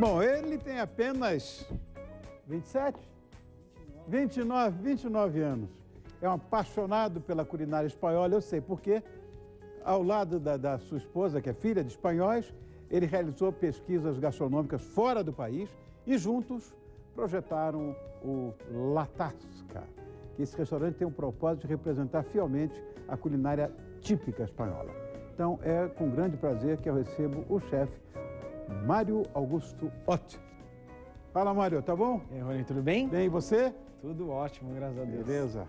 Bom, ele tem apenas 27? 29, 29 anos. É um apaixonado pela culinária espanhola, eu sei porque, ao lado da, da sua esposa, que é filha de espanhóis, ele realizou pesquisas gastronômicas fora do país e juntos projetaram o La Tasca, que esse restaurante tem o propósito de representar fielmente a culinária típica espanhola. Então é com grande prazer que eu recebo o chefe Mário Augusto Ott. Fala, Mário, tá bom? E aí, Rony, tudo bem? Bem, e você? Tudo ótimo, graças a Deus. Beleza.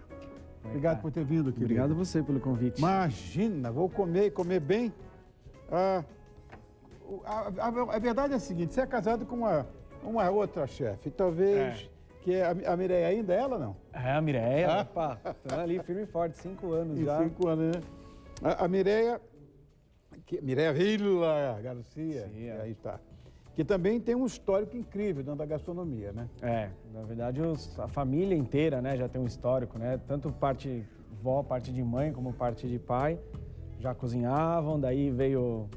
É Obrigado por tá? ter vindo, querido. Obrigado você pelo convite. Imagina, vou comer e comer bem. Ah, a, a- a verdade é a seguinte, você é casado com uma, uma outra chefe, talvez, É. que é a, a Mireia ainda, ela não? É, a Mireia, Ah. opa, tô ali firme e forte, cinco anos Em já. cinco anos, né? A, a Mireia, que, Mireia Vila Garcia, Sim, é. aí está. Que também tem um histórico incrível dentro da gastronomia, né? É, na verdade os- a família inteira, né, já tem um histórico, né? Tanto parte vó, parte de mãe, como parte de pai, já cozinhavam, daí veio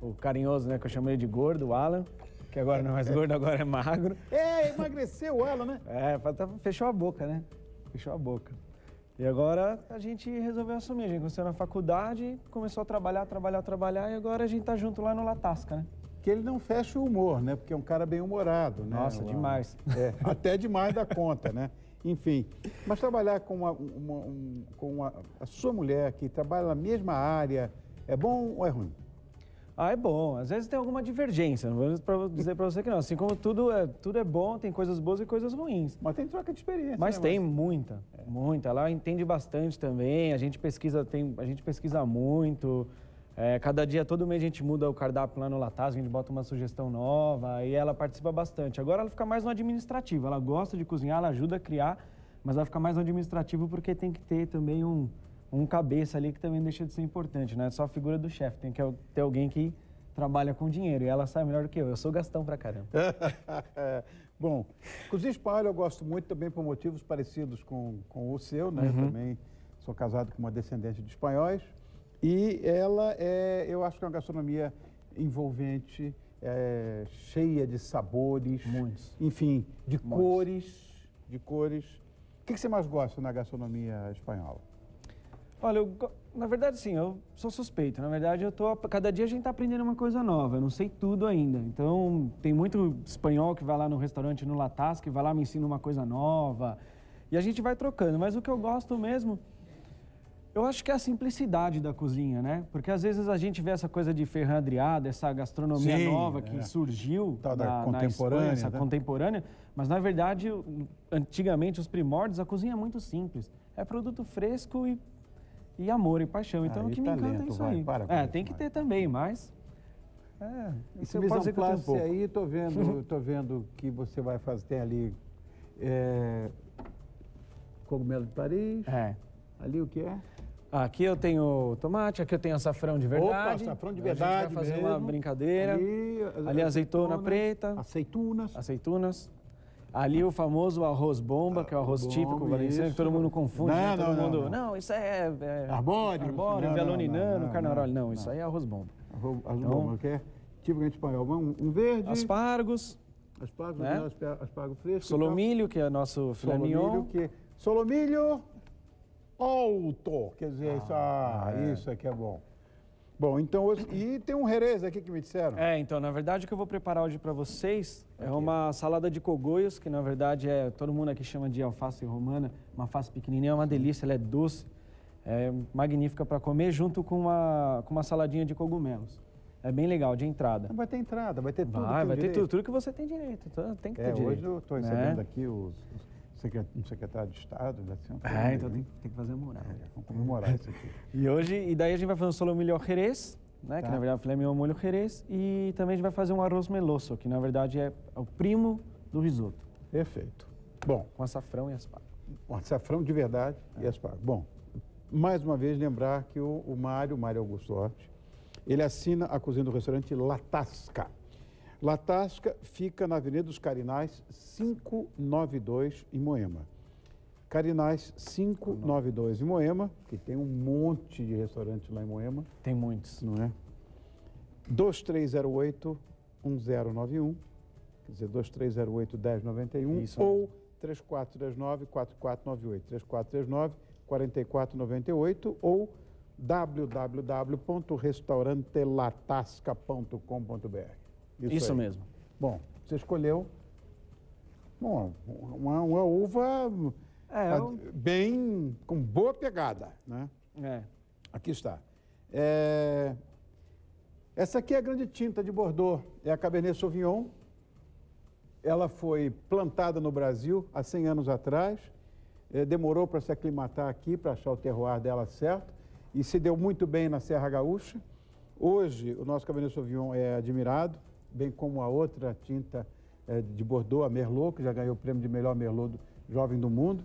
o carinhoso, né, que eu chamo ele de gordo, o Alan, que agora não é mais gordo, agora é magro. É, emagreceu ela, né? É, tá- fechou a boca, né? Fechou a boca. E agora a gente resolveu assumir. A gente começou na faculdade, começou a trabalhar, trabalhar, trabalhar, e agora a gente tá junto lá no Latasca, né? Que ele não fecha o humor, né? Porque é um cara bem humorado, né? Nossa, demais. É, até demais da conta, né? Enfim, mas trabalhar com, uma, uma- um- com uma- a sua mulher que trabalha na mesma área, é bom ou é ruim? Ah, é bom. Às vezes tem alguma divergência, não vou dizer pra você que não. Assim como tudo é, tudo é bom, tem coisas boas e coisas ruins. Mas tem troca de experiência. Mas né, tem muita, muita. Ela entende bastante também. A gente pesquisa, tem, a gente pesquisa muito. É, cada dia, todo mês a gente muda o cardápio lá no Latas, a gente bota uma sugestão nova e ela participa bastante. Agora ela fica mais no administrativo. Ela gosta de cozinhar, ela ajuda a criar, mas ela fica mais no administrativo porque tem que ter também um, um cabeça ali que também deixa de ser importante, não é só a figura do chefe. Tem que ter alguém que trabalha com dinheiro e ela sabe melhor do que eu. Eu sou gastão pra caramba. Bom, cozinha espanhola eu gosto muito também por motivos parecidos com, com o seu, né? Uhum. Também sou casado com uma descendente de espanhóis. E ela é, eu acho que é uma gastronomia envolvente, é, cheia de sabores. Muitos. Enfim, de Muitos. cores, de cores. O que, que você mais gosta na gastronomia espanhola? Olha, eu na verdade, sim, eu sou suspeito. Na verdade, eu tô, cada dia a gente está aprendendo uma coisa nova. Eu não sei tudo ainda. Então, tem muito espanhol que vai lá no restaurante no Latas, que vai lá e me ensina uma coisa nova. E a gente vai trocando. Mas o que eu gosto mesmo, eu acho que é a simplicidade da cozinha, né? Porque às vezes a gente vê essa coisa de Ferran Adrià, essa gastronomia Sim, nova que é. surgiu Tal da na, na contemporânea, Espanha, essa né? contemporânea. Mas na verdade, antigamente, os primórdios, a cozinha é muito simples. É produto fresco e, e amor e paixão. Então Ah, o que me encanta é talento, isso vai, aí. para é, tem que ter também, mas. É, Esse eu tenho um pouco. aí, tô vendo, tô vendo que você vai fazer, tem ali é, cogumelo de Paris, É. ali o que é? Aqui eu tenho tomate, aqui eu tenho açafrão de verdade. Opa, açafrão de A gente verdade vai fazer uma mesmo. brincadeira. Ali, Ali azeitona preta. Aceitunas. azeitonas. Ali o famoso arroz bomba, que é o arroz Bomba, típico valenciano, que todo mundo confunde. Não, né? Todo não, não, mundo, não. isso é, é Arbóreo, arbóreo, não, não, não, carnaroli. Não, não, isso não. aí é arroz bomba. Arroz, arroz Então- bomba, que é tipicamente espanhol. Um, verde, Aspargos, aspargo, né? né? aspa- aspargo fresco. solomilho, que é nosso filé mignon. Solomilho, que... Solomilho alto, quer dizer, isso, ah, é. isso aqui é bom. Bom, então, hoje- e tem um herês aqui que me disseram. É, então, na verdade, o que eu vou preparar hoje para vocês é uma salada de cogolhos, que na verdade é, todo mundo aqui chama de alface romana, uma alface pequenininha, é uma delícia, ela é doce, é magnífica para comer, junto com uma, com uma saladinha de cogumelos. É bem legal, de entrada. Vai ter entrada, vai ter tudo. Vai, vai ter direito. tudo, tudo que você tem direito, então tem que ter É, direito. hoje eu estou né? recebendo aqui os, os um secretário de Estado, É, então tem, tem que fazer moral. Vamos comemorar isso aqui. E hoje, e daí a gente vai fazer um solomilho jerez, né? Que Tá. na verdade é o filé ao molho jerez. E também a gente vai fazer um arroz meloso, que na verdade é o primo do risoto, Perfeito. Bom, com açafrão e aspargo. um açafrão de verdade É. e aspargo. Bom, mais uma vez lembrar que o, o Mário, o Mário Augusto Horti, ele assina a cozinha do restaurante Latasca. Latasca fica na Avenida dos Carinais, 592, em Moema. Carinais 592 em Moema, que tem um monte de restaurantes lá em Moema, Tem muitos. não é? 2308 1091 quer dizer, 2308-1091 Isso ou 3439-4498, 3439-4498 ou www.restaurantelatasca.com.br. Isso, aí. mesmo. Bom, você escolheu bom, uma, uma uva É, eu- bem, com boa pegada, né? É. Aqui está. É, Essa aqui é a grande tinta de Bordeaux, é a Cabernet Sauvignon. Ela foi plantada no Brasil há 100 anos atrás, eh, demorou para se aclimatar aqui, para achar o terroir dela certo, e se deu muito bem na Serra Gaúcha. Hoje, o nosso Cabernet Sauvignon é admirado, bem como a outra tinta eh, de Bordeaux, a Merlot, que já ganhou o prêmio de melhor Merlot do jovem do mundo.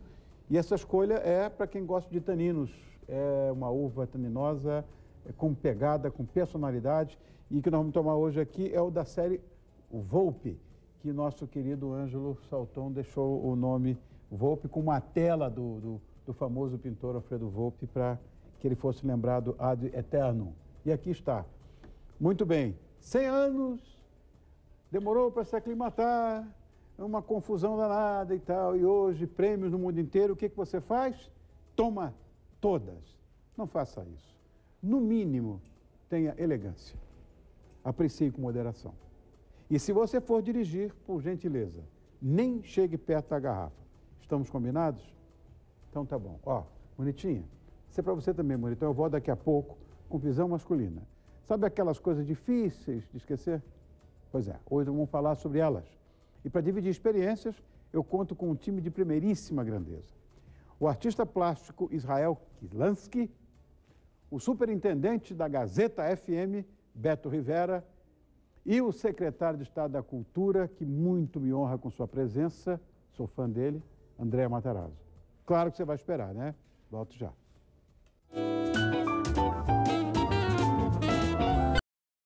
E essa escolha é para quem gosta de taninos. É uma uva taninosa, é, com pegada, com personalidade. E que nós vamos tomar hoje aqui é o da série Volpe, que nosso querido Ângelo Salton deixou o nome Volpe com uma tela do, do, do famoso pintor Alfredo Volpe para que ele fosse lembrado ad eternum. E aqui está. Muito bem, 100 anos, demorou para se aclimatar, é uma confusão danada e tal, e hoje prêmios no mundo inteiro, o que, que você faz? Toma todas. Não faça isso. No mínimo, tenha elegância. Aprecie com moderação. E se você for dirigir, por gentileza, nem chegue perto da garrafa. Estamos combinados? Então tá bom. Ó, bonitinha. Isso é para você também, bonitão. Eu vou daqui a pouco com visão masculina. Sabe aquelas coisas difíceis de esquecer? Pois é, hoje vamos falar sobre elas. E para dividir experiências, eu conto com um time de primeiríssima grandeza. O artista plástico Israel Kilansky, o superintendente da Gazeta FM, Beto Rivera, e o secretário de Estado da Cultura, que muito me honra com sua presença, sou fã dele, André Matarazzo. Claro que você vai esperar, né? Volto já.